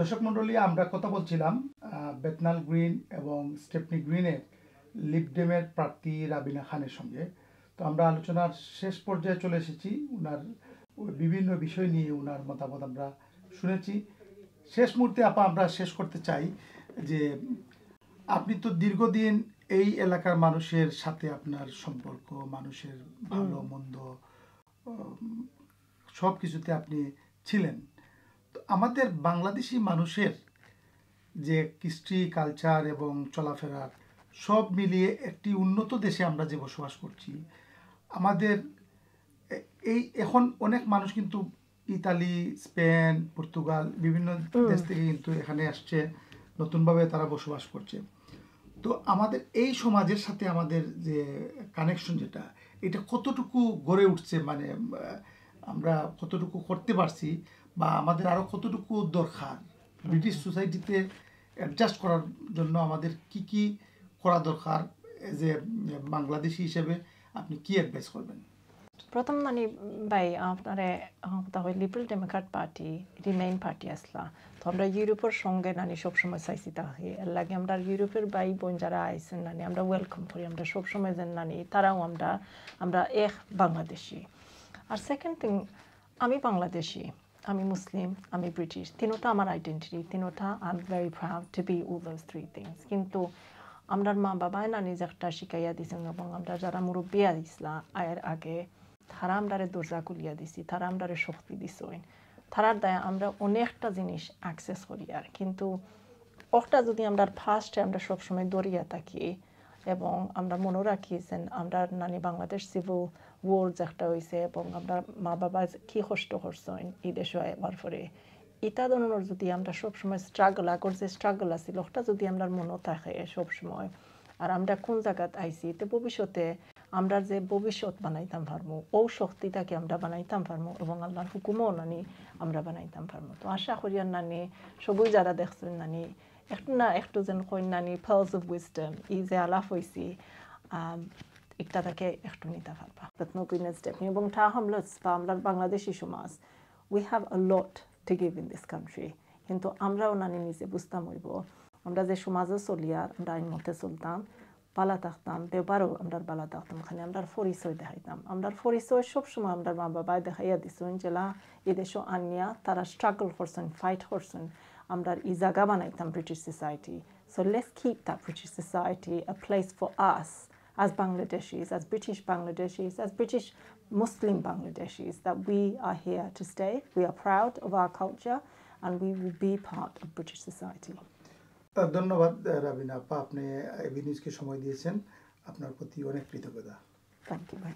দর্শক মণ্ডলী আমরা কথা বলছিলাম বেতনাল গ্রিন এবং স্টেপনি গ্রিনের লিপডেমের প্রার্থী রাবিনা খানের সঙ্গে। তো আমরা আলোচনার শেষ পর্যায়ে চলে এসেছি। উনার বিভিন্ন বিষয় নিয়ে উনার মতামত আমরা শুনেছি। শেষ মুহূর্তে আপা আমরা শেষ করতে চাই যে আপনি তো দীর্ঘদিন এই এলাকার মানুষের সাথে আপনার সম্পর্ক মানুষের ভালো মন্দ সব কিছুতে আপনি ছিলেন। আমাদের বাংলাদেশি মানুষের যে কৃষ্টি কালচার এবং চলাফেরার সব মিলিয়ে একটি উন্নত দেশে আমরা যে বসবাস করছি আমাদের এই এখন অনেক মানুষ কিন্তু ইতালি স্পেন পর্তুগাল বিভিন্ন দেশ থেকে কিন্তু এখানে আসছে নতুনভাবে তারা বসবাস করছে। তো আমাদের এই সমাজের সাথে আমাদের যে কানেকশন যেটা এটা কতটুকু গড়ে উঠছে মানে আমরা কতটুকু করতে পারছি বা আমাদের আরও কতটুকু দরকার? ব্রিটিশ সোসাইটিতে অ্যাডজাস্ট করার জন্য আমাদের কি কি করা দরকার? যে বাংলাদেশি হিসেবে আপনি কি অ্যাডভাইস করবেন? প্রথম মানে বাই আপনারে তাহলে liberal democrat party remain party আসলা। তো আমরা ইউরোপের সঙ্গে নানি সবসময় চাইছি তাকে এর লাগে আমরা ইউরোপের ভাই বোন যারা আইসেন নানি, আমরা ওয়েলকাম করি। আমরা সবসময় যেন নানি, তারাও আমরা আমরা এক বাংলাদেশি আর সেকেন্ড থিং আমি বাংলাদেশি আমি মুসলিম, আমি ব্রিটিশ, তিনোটা আমার আইডেন্টিটি তিনোটা I am very proud to be of those three things কিন্তু আমরার মা বাবাই নানি একটা শিখাইয়া দিছেন এবং আমরা যারা মুরব্বী দিছিলা আয়ের আগে, তারা আমরারে দরজা খুলিয়া দিছি, তারা আমরারে শক্তি দিছেন তারার দায় আমরা অনেকটা জিনিস অ্যাক্সেস করি আর। কিন্তু ওটা যদি আমরা ফার্স্টে আমরা সবসময় দরিয়া থাকি এবং আমরা মনে রাখি যে আমরা নানি বাংলাদেশ সিভিল ওয়ার্স একটা হয়েছে এবং আমরা মা বাবা কি কষ্ট করছেন এই দেশে আবার পরে। এটা ধরনের যদি আমরা সবসময় স্ট্রাগল আগর যে স্ট্রাগল আছিল ওটা যদি আমরা মনে থাকে সবসময়, আর আমরা কোন জায়গাত আইছি, তো ভবিষ্যতে আমরা যে ভবিষ্যৎ বানাইতাম পারব ও শক্তিটাকে আমরা বানাইতাম পারব এবং আল্লাহর হুকুমও নানি আমরা বানাইতাম পারব তো আশা করি আর নানি, সবই যারা দেখছেন নানি কই নানি ফালস অফ উইজডম ই যে আলাপ হয়েছি একটা তাকে একটু নিতে পারবা রত্নকুইনের স্টেপ এবং তা হামলস বা আমরা বাংলাদেশি সমাজ we have a lot to give in this country কিন্তু আমরাও নানি নিজে বুঝতাম হইব আমরা যে সমাজে চলিয়ার আমরা আইন মতে চলতাম বালা থাকতাম ব্যবহারও আমরা বালা থাকতাম খালি আমরা পরিচয় দেখাইতাম আমরা পরিচয় সবসময় আমরা মা বাবায় দেখাইয়া দিছেন জেলা এই দেশও আনিয়া তারা স্ট্রাগল করছেন ফাইট করছেন আমরা ই জায়গা বানাইতাম British society so let's keep that British society a place for us as Bangladeshis, as British Bangladeshis, as British Muslim Bangladeshis, that we are here to stay. We are proud of our culture and we will be part of British society. ধন্যবাদ রাবিনা আপা। আপনি এবিনিউজকে সময় দিয়েছেন। আপনার প্রতি অনেক কৃতজ্ঞতা। Thank you.